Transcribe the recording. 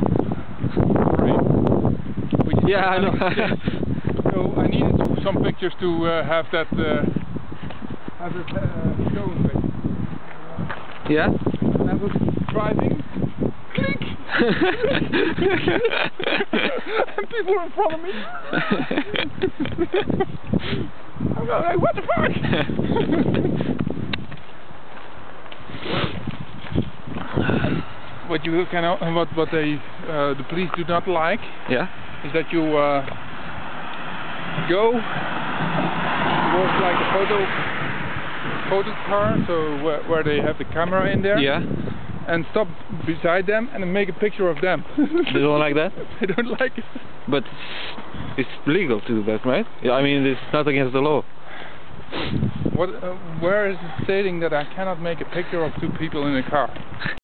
to frame. Which Yeah, I know. so I needed to, some pictures to uh, have that uh, have it uh, shown. basically. yeah? And I was driving. Click. and people in front of me. I'm going like, what the fuck? What you can, what what they uh, the police do not like yeah? is that you uh, go towards like a photo photo car, so where, where they have the camera in there, Yeah? and stop beside them and make a picture of them. They don't like that? they don't like it. But it's legal to do that, right? Yeah, I mean, it's not against the law. What? Uh, where is it stating that I cannot make a picture of two people in a car?